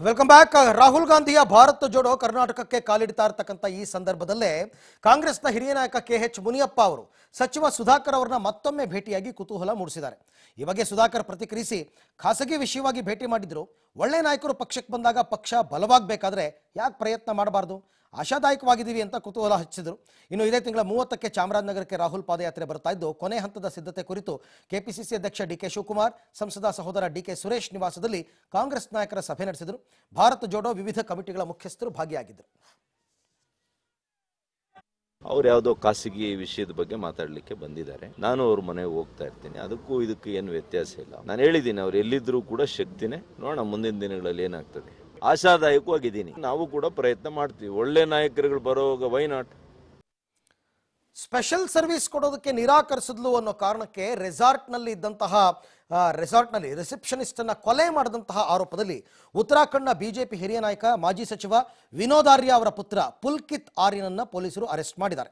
Welcome back Rahul ಗಾಂಧಿಯ ಭಾರತ ಜೋಡೋ ಕರ್ನಾಟಕಕ್ಕೆ ಕಾಲಿಡ್ತಾ ಇರತಕ್ಕಂಥ ಈ ಸಂದರ್ಭದಲ್ಲೇ ಕಾಂಗ್ರೆಸ್ನ ಹಿರಿಯ ನಾಯಕ ಕೆ ಎಚ್ ಮುನಿಯಪ್ಪ ಅವರು ಸಚಿವ ಸುಧಾಕರ್ ಅವರನ್ನ ಮತ್ತೊಮ್ಮೆ ಭೇಟಿಯಾಗಿ ಕುತೂಹಲ ಮೂಡಿಸಿದ್ದಾರೆ. ಈ ಬಗ್ಗೆ ಸುಧಾಕರ್ ಪ್ರತಿಕ್ರಿಯಿಸಿ ಖಾಸಗಿ ವಿಷಯವಾಗಿ ಭೇಟಿ ಮಾಡಿದ್ರು. ಒಳ್ಳೆ ನಾಯಕರು ಪಕ್ಷಕ್ಕೆ ಬಂದಾಗ ಪಕ್ಷ ಬಲವಾಗಬೇಕಾದ್ರೆ ಯಾಕೆ ಪ್ರಯತ್ನ ಮಾಡಬಾರ್ದು? ಆಶಾದಾಯಕವಾಗಿದ್ದೀವಿ ಅಂತ ಕುತೂಹಲ ಹಚ್ಚಿದರು. ಇನ್ನು ಇದೇ ತಿಂಗಳ ಮೂವತ್ತಕ್ಕೆ ಚಾಮರಾಜನಗರಕ್ಕೆ ರಾಹುಲ್ ಪಾದಯಾತ್ರೆ ಬರ್ತಾ ಇದ್ದು, ಕೊನೆ ಹಂತದ ಸಿದ್ಧತೆ ಕುರಿತು ಕೆಪಿಸಿಸಿ ಅಧ್ಯಕ್ಷ ಡಿಕೆ ಶಿವಕುಮಾರ್, ಸಂಸದ ಸಹೋದರ ಡಿಕೆ ಸುರೇಶ್ ನಿವಾಸದಲ್ಲಿ ಕಾಂಗ್ರೆಸ್ ನಾಯಕರ ಸಭೆ ನಡೆಸಿದರು. ಭಾರತ ಜೋಡೋ ವಿವಿಧ ಕಮಿಟಿಗಳ ಮುಖ್ಯಸ್ಥರು ಭಾಗಿಯಾಗಿದ್ದರು. ಅವ್ರು ಯಾವುದೋ ಖಾಸಗಿ ವಿಷಯದ ಬಗ್ಗೆ ಮಾತಾಡಲಿಕ್ಕೆ ಬಂದಿದ್ದಾರೆ. ನಾನು ಅವ್ರ ಮನೆಗೆ ಹೋಗ್ತಾ ಇರ್ತೀನಿ. ಅದಕ್ಕೂ ಇದಕ್ಕೂ ಏನು ವ್ಯತ್ಯಾಸ ಇಲ್ಲ. ನಾನು ಹೇಳಿದ್ದೀನಿ, ಅವ್ರು ಎಲ್ಲಿದ್ದರೂ ಕೂಡ ಶಕ್ತಿನೇ ನೋಡೋಣ, ಮುಂದಿನ ದಿನಗಳಲ್ಲಿ ಏನಾಗ್ತದೆ. ಆಶಾದಾಯಕವಾಗಿದ್ದೀನಿ. ನಾವು ಕೂಡ ಪ್ರಯತ್ನ ಮಾಡ್ತೀವಿ. ಒಳ್ಳೆ ನಾಯಕರುಗಳು ಬರೋವಾಗ ವೈ ನಾಟ್ ಸ್ಪೆಷಲ್ ಸರ್ವಿಸ್ ಕೊಡೋದಕ್ಕೆ ನಿರಾಕರಿಸಿದ್ಲು ಅನ್ನೋ ಕಾರಣಕ್ಕೆ ರೆಸಾರ್ಟ್ನಲ್ಲಿ ಇದ್ದಂತಹ ರೆಸಾರ್ಟ್ನಲ್ಲಿ ರಿಸೆಪ್ಷನಿಸ್ಟ್ ಅನ್ನ ಕೊಲೆ ಮಾಡಿದಂತಹ ಆರೋಪದಲ್ಲಿ ಉತ್ತರಾಖಂಡ್ನ ಬಿಜೆಪಿ ಹಿರಿಯ ನಾಯಕ, ಮಾಜಿ ಸಚಿವ ವಿನೋದ್ ಆರ್ಯ ಅವರ ಪುತ್ರ ಪುಲ್ಕಿತ್ ಆರ್ಯನನ್ನ ಪೊಲೀಸರು ಅರೆಸ್ಟ್ ಮಾಡಿದ್ದಾರೆ.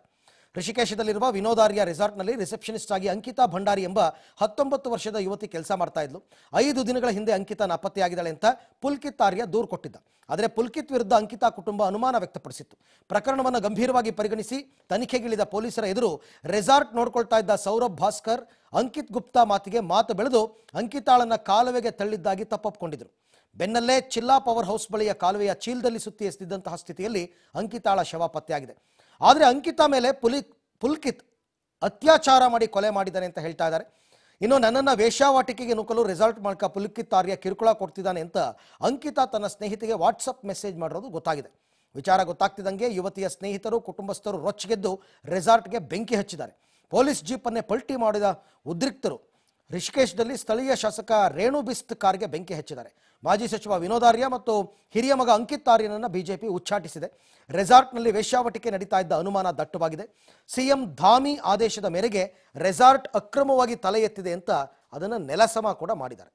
ಋಷಿಕೇಶದಲ್ಲಿರುವ ವಿನೋದಾರ್ಯ ರೆಸಾರ್ಟ್ನಲ್ಲಿ ರಿಸೆಪ್ಷನಿಸ್ಟ್ ಆಗಿ ಅಂಕಿತಾ ಭಂಡಾರಿ ಎಂಬ ಹತ್ತೊಂಬತ್ತು ವರ್ಷದ ಯುವತಿ ಕೆಲಸ ಮಾಡ್ತಾ ಇದ್ಲು. ಐದು ದಿನಗಳ ಹಿಂದೆ ಅಂಕಿತಾ ನಾಪತ್ತೆಯಾಗಿದ್ದಾಳೆ ಅಂತ ಪುಲ್ಕಿತ್ ಆರ್ಯ ದೂರು ಕೊಟ್ಟಿದ್ದ. ಆದರೆ ಪುಲ್ಕಿತ್ ವಿರುದ್ಧ ಅಂಕಿತಾ ಕುಟುಂಬ ಅನುಮಾನ ವ್ಯಕ್ತಪಡಿಸಿತ್ತು. ಪ್ರಕರಣವನ್ನು ಗಂಭೀರವಾಗಿ ಪರಿಗಣಿಸಿ ತನಿಖೆಗಿಳಿದ ಪೊಲೀಸರ ಎದುರು ರೆಸಾರ್ಟ್ ನೋಡ್ಕೊಳ್ತಾ ಇದ್ದ ಸೌರಭ್ ಭಾಸ್ಕರ್, ಅಂಕಿತ್ ಗುಪ್ತಾ ಮಾತಿಗೆ ಮಾತು ಬೆಳೆದು ಅಂಕಿತಾಳನ್ನ ಕಾಲುವೆಗೆ ತಳ್ಳಿದ್ದಾಗಿ ತಪ್ಪೊಪ್ಪಿಕೊಂಡಿದ್ರು ಬೆನ್ನಲ್ಲೇ ಚಿಲ್ಲಾ ಪವರ್ ಹೌಸ್ ಬಳಿಯ ಕಾಲುವೆಯ ಚೀಲದಲ್ಲಿ ಸುತ್ತಿ ಎಸ್ತಿದ್ದಂತಹ ಸ್ಥಿತಿಯಲ್ಲಿ ಅಂಕಿತಾಳ ಶವ ಪತ್ತೆಯಾಗಿದೆ. ಆದರೆ ಅಂಕಿತಾ ಮೇಲೆ ಪುಲಿ ಪುಲ್ಕಿತ್ ಅತ್ಯಾಚಾರ ಮಾಡಿ ಕೊಲೆ ಮಾಡಿದ್ದಾನೆ ಅಂತ ಹೇಳ್ತಾ ಇದ್ದಾರೆ. ಇನ್ನು ನನ್ನನ್ನು ವೇಶ್ಯಾವಾಟಿಕೆಗೆ ನುಕಲು ರೆಸಾರ್ಟ್ ಮಾಡ್ಕ ಪುಲ್ಕಿತ್ ಆರ್ಯ ಕಿರುಕುಳ ಕೊಡ್ತಿದ್ದಾನೆ ಅಂತ ಅಂಕಿತಾ ತನ್ನ ಸ್ನೇಹಿತಿಗೆ ವಾಟ್ಸಪ್ ಮೆಸೇಜ್ ಮಾಡಿರೋದು ಗೊತ್ತಾಗಿದೆ. ವಿಚಾರ ಗೊತ್ತಾಗ್ತಿದ್ದಂಗೆ ಯುವತಿಯ ಸ್ನೇಹಿತರು, ಕುಟುಂಬಸ್ಥರು ರೊಚ್ಚಿಗೆದ್ದು ರೆಸಾರ್ಟ್ಗೆ ಬೆಂಕಿ ಹಚ್ಚಿದ್ದಾರೆ. ಪೊಲೀಸ್ ಜೀಪನ್ನೇ ಪಲ್ಟಿ ಮಾಡಿದ ಉದ್ರಿಕ್ತರು. ರಿಷಿಕೇಶ್ದಲ್ಲಿ ಸ್ಥಳೀಯ ಶಾಸಕ ರೇಣು ಬಿಸ್ತ್ ಕಾರ್ಗೆ ಬೆಂಕಿ ಹಚ್ಚಿದ್ದಾರೆ. ಮಾಜಿ ಸಚಿವ ವಿನೋದಾರ್ಯ ಮತ್ತು ಹಿರಿಯ ಮಗ ಅಂಕಿತ್ ಆರ್ಯನನ್ನು ಬಿಜೆಪಿ ಉಚ್ಚಾಟಿಸಿದೆ. ರೆಸಾರ್ಟ್ನಲ್ಲಿ ವೇಶ್ಯಾವಟಿಕೆ ನಡೀತಾ ಇದ್ದ ಅನುಮಾನ ದಟ್ಟವಾಗಿದೆ. ಸಿಎಂ ಧಾಮಿ ಆದೇಶದ ಮೇರೆಗೆ ರೆಸಾರ್ಟ್ ಅಕ್ರಮವಾಗಿ ತಲೆ ಎತ್ತಿದೆ ಅಂತ ಅದನ್ನು ನೆಲಸಮ ಕೂಡ ಮಾಡಿದ್ದಾರೆ.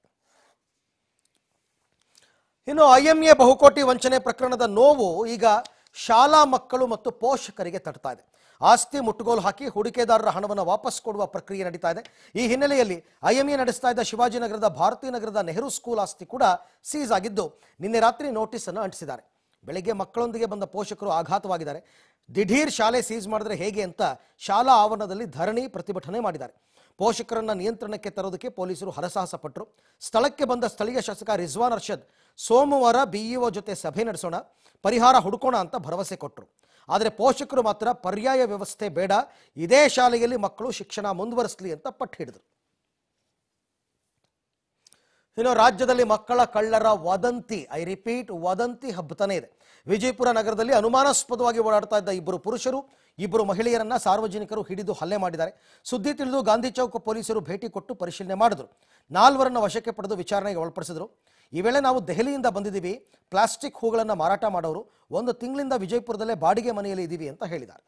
ಇನ್ನು ಐಎಂಎ ಬಹುಕೋಟಿ ವಂಚನೆ ಪ್ರಕರಣದ ನೋವು ಈಗ ಶಾಲಾ ಮಕ್ಕಳು ಮತ್ತು ಪೋಷಕರಿಗೆ ತಟ್ತಾ ಇದೆ. ಆಸ್ತಿ ಮುಟ್ಟುಗೋಲು ಹಾಕಿ ಹೂಡಿಕೆದಾರರ ಹಣವನ್ನು ವಾಪಸ್ ಕೊಡುವ ಪ್ರಕ್ರಿಯೆ ನಡೀತಾ ಇದೆ. ಈ ಹಿನ್ನೆಲೆಯಲ್ಲಿ ಐಎಂಎ ನಡೆಸ್ತಾ ಇದ್ದ ಶಿವಾಜಿನಗರದ ಭಾರತೀಯ ನಗರದ ನೆಹರು ಸ್ಕೂಲ್ ಆಸ್ತಿ ಕೂಡ ಸೀಸ್ ಆಗಿದ್ದು, ನಿನ್ನೆ ರಾತ್ರಿ ನೋಟಿಸ್ ಅನ್ನು ಅಂಟಿಸಿದ್ದಾರೆ. ಬೆಳಗ್ಗೆ ಮಕ್ಕಳೊಂದಿಗೆ ಬಂದ ಪೋಷಕರು ಆಘಾತವಾಗಿದ್ದಾರೆ. ದಿಢೀರ್ ಶಾಲೆ ಸೀಸ್ ಮಾಡಿದ್ರೆ ಹೇಗೆ ಅಂತ ಶಾಲಾ ಆವರಣದಲ್ಲಿ ಧರಣಿ ಪ್ರತಿಭಟನೆ ಮಾಡಿದ್ದಾರೆ. ಪೋಷಕರನ್ನ ನಿಯಂತ್ರಣಕ್ಕೆ ತರೋದಕ್ಕೆ ಪೊಲೀಸರು ಹರಸಾಹಸ ಪಟ್ಟರು ಸ್ಥಳಕ್ಕೆ ಬಂದ ಸ್ಥಳೀಯ ಶಾಸಕ ರಿಜ್ವಾನ್ ಅರ್ಷದ್ ಸೋಮವಾರ ಬಿಇಒ ಜೊತೆ ಸಭೆ ನಡೆಸೋಣ, ಪರಿಹಾರ ಹುಡುಕೋಣ ಅಂತ ಭರವಸೆ ಕೊಟ್ಟರು ಆದರೆ ಪೋಷಕರು ಮಾತ್ರ ಪರ್ಯಾಯ ವ್ಯವಸ್ಥೆ ಬೇಡ, ಇದೇ ಶಾಲೆಯಲ್ಲಿ ಮಕ್ಕಳು ಶಿಕ್ಷಣ ಮುಂದುವರಿಸಲಿ ಅಂತ ಪಟ್ಟು ಹಿಡಿದರು. ಇನ್ನು ರಾಜ್ಯದಲ್ಲಿ ಮಕ್ಕಳ ಕಳ್ಳರ ವದಂತಿ, ಐ ರಿಪೀಟ್, ವದಂತಿ ಹಬ್ಬತಾನೇ ಇದೆ. ವಿಜಯಪುರ ನಗರದಲ್ಲಿ ಅನುಮಾನಾಸ್ಪದವಾಗಿ ಓಡಾಡ್ತಾ ಇದ್ದ ಇಬ್ಬರು ಪುರುಷರು, ಇಬ್ಬರು ಮಹಿಳೆಯರನ್ನ ಸಾರ್ವಜನಿಕರು ಹಿಡಿದು ಹಲ್ಲೆ ಮಾಡಿದ್ದಾರೆ. ಸುದ್ದಿ ತಿಳಿದು ಗಾಂಧಿ ಚೌಕ್ ಪೊಲೀಸರು ಭೇಟಿ ಕೊಟ್ಟು ಪರಿಶೀಲನೆ ಮಾಡಿದ್ರು. ನಾಲ್ವರನ್ನ ವಶಕ್ಕೆ ಪಡೆದು ವಿಚಾರಣೆಗೆ ಒಳಪಡಿಸಿದ್ರು. ಈ ವೇಳೆ ನಾವು ದೆಹಲಿಯಿಂದ ಬಂದಿದ್ದೀವಿ. ಪ್ಲಾಸ್ಟಿಕ್ ಹೂಗಳನ್ನು ಮಾರಾಟ ಮಾಡೋರು ಒಂದು ತಿಂಗಳಿಂದ ವಿಜಯಪುರದಲ್ಲೇ ಬಾಡಿಗೆ ಮನೆಯಲ್ಲಿ ಇದ್ದೀವಿ ಅಂತ ಹೇಳಿದ್ದಾರೆ.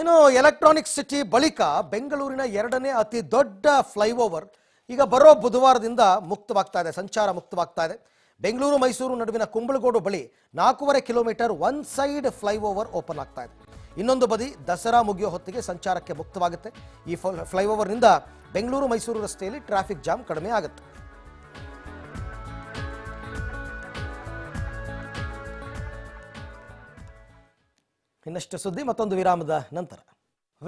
ಇನ್ನು ಎಲೆಕ್ಟ್ರಾನಿಕ್ ಸಿಟಿ ಬಳಿಕ ಬೆಂಗಳೂರಿನ ಎರಡನೇ ಅತಿ ದೊಡ್ಡ ಫ್ಲೈಓವರ್ ಈಗ ಬರೋ ಬುಧವಾರದಿಂದ ಮುಕ್ತವಾಗ್ತಾ ಇದೆ, ಸಂಚಾರ ಮುಕ್ತವಾಗ್ತಾ ಇದೆ. ಬೆಂಗಳೂರು ಮೈಸೂರು ನಡುವಿನ ಕುಂಬಳಗೋಡು ಬಳಿ ನಾಲ್ಕೂವರೆ kilometre one side flyover open ಆಗ್ತಾ ಇದೆ. ಇನ್ನೊಂದು ಬದಿ ದಸರಾ ಮುಗಿಯೋ ಹೊತ್ತಿಗೆ ಸಂಚಾರಕ್ಕೆ ಮುಕ್ತವಾಗುತ್ತೆ. ಈ ಫ್ಲೈಓವರ್ನಿಂದ ಬೆಂಗಳೂರು ಮೈಸೂರು ರಸ್ತೆಯಲ್ಲಿ ಟ್ರಾಫಿಕ್ ಜಾಮ್ ಕಡಿಮೆ ಆಗುತ್ತೆ. ಇನ್ನಷ್ಟು ಸುದ್ದಿ ಮತ್ತೊಂದು ವಿರಾಮದ ನಂತರ.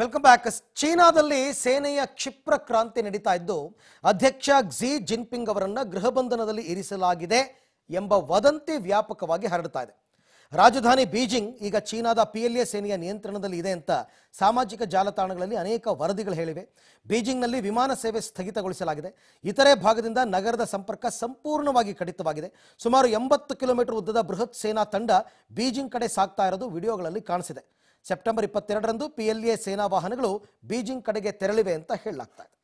Welcome back. ಚೀನಾದಲ್ಲಿ ಸೇನೆಯ ಕ್ಷಿಪ್ರ ಕ್ರಾಂತಿ ನಡೀತಾ ಇದ್ದು, ಅಧ್ಯಕ್ಷ ಕ್ಸಿ ಜಿನ್ಪಿಂಗ್ ಅವರನ್ನು ಗೃಹಬಂಧನದಲ್ಲಿ ಇರಿಸಲಾಗಿದೆ ಎಂಬ ವದಂತಿ ವ್ಯಾಪಕವಾಗಿ ಹರಡ್ತಾ ಇದೆ. ರಾಜಧಾನಿ ಬೀಜಿಂಗ್ ಈಗ ಚೀನಾದ ಪಿಎಲ್ಎ ಸೇನೆಯ ನಿಯಂತ್ರಣದಲ್ಲಿ ಇದೆ ಅಂತ ಸಾಮಾಜಿಕ ಜಾಲತಾಣಗಳಲ್ಲಿ ಅನೇಕ ವರದಿಗಳು ಹೇಳಿವೆ. ಬೀಜಿಂಗ್ನಲ್ಲಿ ವಿಮಾನ ಸೇವೆ ಸ್ಥಗಿತಗೊಳಿಸಲಾಗಿದೆ. ಇತರೆ ಭಾಗದಿಂದ ನಗರದ ಸಂಪರ್ಕ ಸಂಪೂರ್ಣವಾಗಿ ಕಡಿತವಾಗಿದೆ. ಸುಮಾರು ಎಂಬತ್ತು ಕಿಲೋಮೀಟರ್ ಉದ್ದದ ಬೃಹತ್ ಸೇನಾ ತಂಡ ಬೀಜಿಂಗ್ ಕಡೆ ಸಾಗ್ತಾ ಇರೋದು ವಿಡಿಯೋಗಳಲ್ಲಿ ಕಾಣಿಸಿದೆ. ಸೆಪ್ಟೆಂಬರ್ ಇಪ್ಪತ್ತೆರಡರಂದು ಪಿಎಲ್ಎ ಸೇನಾ ವಾಹನಗಳು ಬೀಜಿಂಗ್ ಕಡೆಗೆ ತೆರಳಿವೆ ಅಂತ ಹೇಳಲಾಗ್ತಾ ಇದೆ.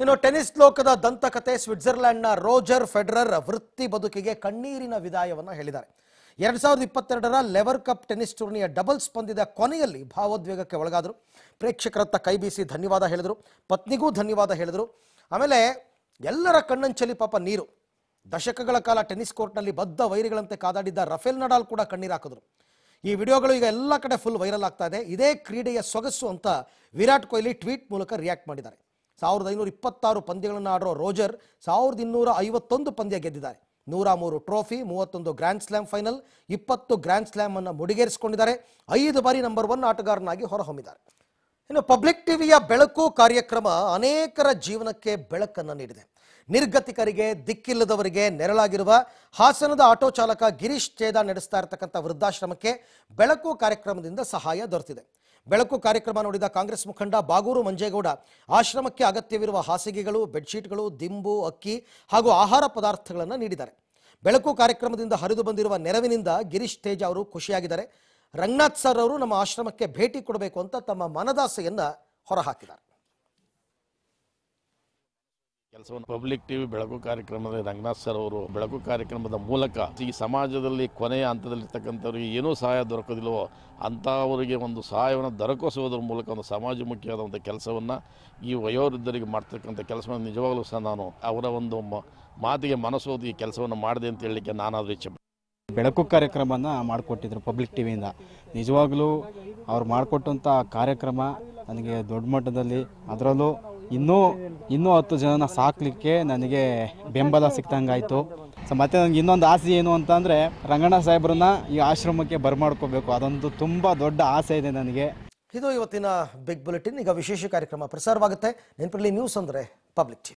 ಇನ್ನು ಟೆನಿಸ್ ಲೋಕದ ದಂತಕತೆ ಸ್ವಿಟ್ಜರ್ಲೆಂಡ್ನ ರೋಜರ್ ಫೆಡರರ್ ವೃತ್ತಿ ಬದುಕಿಗೆ ಕಣ್ಣೀರಿನ ವಿದಾಯವನ್ನು ಹೇಳಿದ್ದಾರೆ. ಎರಡ್ ಸಾವಿರದ ಇಪ್ಪತ್ತೆರಡರ ಲೆವರ್ ಕಪ್ ಟೆನಿಸ್ ಟೂರ್ನಿಯ ಡಬಲ್ಸ್ ಪಂದ್ಯದ ಕೊನೆಯಲ್ಲಿ ಭಾವೋದ್ವೇಗಕ್ಕೆ ಒಳಗಾದರು. ಪ್ರೇಕ್ಷಕರತ್ತ ಕೈ ಬೀಸಿ ಧನ್ಯವಾದ ಹೇಳಿದರು. ಪತ್ನಿಗೂ ಧನ್ಯವಾದ ಹೇಳಿದರು. ಆಮೇಲೆ ಎಲ್ಲರ ಕಣ್ಣಂಚಲಿ ಪಾಪ ನೀರು. ದಶಕಗಳ ಕಾಲ ಟೆನಿಸ್ ಕೋರ್ಟ್ನಲ್ಲಿ ಬದ್ಧ ವೈರಿಗಳಂತೆ ಕಾದಾಡಿದ್ದ ರಫೇಲ್ ನಡಾಲ್ ಕೂಡ ಕಣ್ಣೀರು ಹಾಕಿದ್ರು. ಈ ವಿಡಿಯೋಗಳು ಈಗ ಎಲ್ಲ ಕಡೆ ಫುಲ್ ವೈರಲ್ ಆಗ್ತಾ ಇದೆ. ಇದೇ ಕ್ರೀಡೆಯ ಸೊಗಸು ಅಂತ ವಿರಾಟ್ ಕೊಹ್ಲಿ ಟ್ವೀಟ್ ಮೂಲಕ ರಿಯಾಕ್ಟ್ ಮಾಡಿದ್ದಾರೆ. ಸಾವಿರದ ಐನೂರ ಇಪ್ಪತ್ತಾರು ಪಂದ್ಯಗಳನ್ನು ಆಡಿರೋ ರೋಜರ್ ಸಾವಿರದ ಇನ್ನೂರ ಐವತ್ತೊಂದು ಪಂದ್ಯ ಗೆದ್ದಿದ್ದಾರೆ. ನೂರ ಮೂರು ಟ್ರೋಫಿ, ಮೂವತ್ತೊಂದು ಗ್ರ್ಯಾಂಡ್ ಸ್ಲ್ಯಾಮ್ ಫೈನಲ್, ಇಪ್ಪತ್ತು ಗ್ರ್ಯಾಂಡ್ ಸ್ಲ್ಯಾಮ್ ಅನ್ನು ಮುಡಿಗೇರಿಸಿಕೊಂಡಿದ್ದಾರೆ. ಐದು ಬಾರಿ ನಂಬರ್ ಒನ್ ಆಟಗಾರನಾಗಿ ಹೊರಹೊಮ್ಮಿದ್ದಾರೆ. ಇನ್ನು ಪಬ್ಲಿಕ್ ಟಿವಿಯ ಬೆಳಕು ಕಾರ್ಯಕ್ರಮ ಅನೇಕರ ಜೀವನಕ್ಕೆ ಬೆಳಕನ್ನು ನೀಡಿದೆ. ನಿರ್ಗತಿಕರಿಗೆ, ದಿಕ್ಕಿಲ್ಲದವರಿಗೆ ನೆರಳಾಗಿರುವ ಹಾಸನದ ಆಟೋ ಚಾಲಕ ಗಿರೀಶ್ ಚೇದ ನಡೆಸ್ತಾ ಇರತಕ್ಕಂಥ ವೃದ್ಧಾಶ್ರಮಕ್ಕೆ ಬೆಳಕು ಕಾರ್ಯಕ್ರಮದಿಂದ ಸಹಾಯ ದೊರೆತಿದೆ. ಬೆಳಕು ಕಾರ್ಯಕ್ರಮ ನೋಡಿದ ಕಾಂಗ್ರೆಸ್ ಮುಖಂಡ ಬಾಗೂರು ಮಂಜೇಗೌಡ, ಆಶ್ರಮಕ್ಕೆ ಅಗತ್ಯವಿರುವ ಹಾಸಿಗೆಗಳು, ಬೆಡ್ಶೀಟ್ಗಳು, ದಿಂಬು, ಅಕ್ಕಿ ಹಾಗೂ ಆಹಾರ ಪದಾರ್ಥಗಳನ್ನು ನೀಡಿದ್ದಾರೆ. ಬೆಳಕು ಕಾರ್ಯಕ್ರಮದಿಂದ ಹರಿದು ಬಂದಿರುವ ನೆರವಿನಿಂದ ಗಿರೀಶ್ ತೇಜ್ ಅವರು ಖುಷಿಯಾಗಿದ್ದಾರೆ. ರಂಗನಾಥ್ ಸರ್ ಅವರು ನಮ್ಮ ಆಶ್ರಮಕ್ಕೆ ಭೇಟಿ ಕೊಡಬೇಕು ಅಂತ ತಮ್ಮ ಮನದಾಸೆಯನ್ನು ಹೊರಹಾಕಿದ್ದಾರೆ. ಕೆಲಸವನ್ನು ಪಬ್ಲಿಕ್ ಟಿವಿ ಬೆಳಕು ಕಾರ್ಯಕ್ರಮದಲ್ಲಿ ರಂಗನಾಥ್ ಸರ್ ಅವರು ಬೆಳಕು ಕಾರ್ಯಕ್ರಮದ ಮೂಲಕ ಈ ಸಮಾಜದಲ್ಲಿ ಕೊನೆಯ ಹಂತದಲ್ಲಿರ್ತಕ್ಕಂಥವ್ರಿಗೆ ಏನೂ ಸಹಾಯ ದೊರಕೋದಿಲ್ವೋ ಅಂಥವರಿಗೆ ಒಂದು ಸಹಾಯವನ್ನು ದೊರಕಿಸುವುದರ ಮೂಲಕ ಒಂದು ಸಮಾಜಮುಖಿಯಾದಂಥ ಕೆಲಸವನ್ನು ಈ ವಯೋವೃದ್ಧರಿಗೆ ಮಾಡ್ತಕ್ಕಂಥ ಕೆಲಸವನ್ನು ನಿಜವಾಗಲೂ ಸಹ ನಾನು ಅವರ ಒಂದು ಮಾತಿಗೆ ಮನಸ್ಸೋದು ಈ ಕೆಲಸವನ್ನು ಮಾಡಿದೆ ಅಂತ ಹೇಳಲಿಕ್ಕೆ ನಾನಾದರೂ ಇಚ್ಛೆ ಬೆಳಕು ಕಾರ್ಯಕ್ರಮನ ಮಾಡಿಕೊಟ್ಟಿದ್ರು ಪಬ್ಲಿಕ್ ಟಿವಿಯಿಂದ. ನಿಜವಾಗಲೂ ಅವ್ರು ಮಾಡಿಕೊಟ್ಟಂಥ ಕಾರ್ಯಕ್ರಮ ನನಗೆ ದೊಡ್ಡ ಮಟ್ಟದಲ್ಲಿ ಅದರಲ್ಲೂ ಇನ್ನೂ ಇನ್ನೂ ಹತ್ತು ಜನನ ಸಾಕಲಿಕ್ಕೆ ನನಗೆ ಬೆಂಬಲ ಸಿಕ್ತಂಗಾಯಿತು. ಸೊ, ಮತ್ತೆ ನನಗೆ ಇನ್ನೊಂದು ಆಸೆ ಏನು ಅಂತಂದರೆ, ರಂಗಣ್ಣ ಸಾಹೇಬ್ರನ್ನ ಈ ಆಶ್ರಮಕ್ಕೆ ಬರಮಾಡ್ಕೋಬೇಕು. ಅದೊಂದು ತುಂಬ ದೊಡ್ಡ ಆಸೆ ಇದೆ ನನಗೆ. ಇದು ಇವತ್ತಿನ ಬಿಗ್ ಬುಲೆಟಿನ್ ಈಗ ವಿಶೇಷ ಕಾರ್ಯಕ್ರಮ ಪ್ರಸಾರವಾಗುತ್ತೆ. ನೆನಪಿರಲಿ ನ್ಯೂಸ್ ಅಂದರೆ ಪಬ್ಲಿಕ್ ಟಿವಿ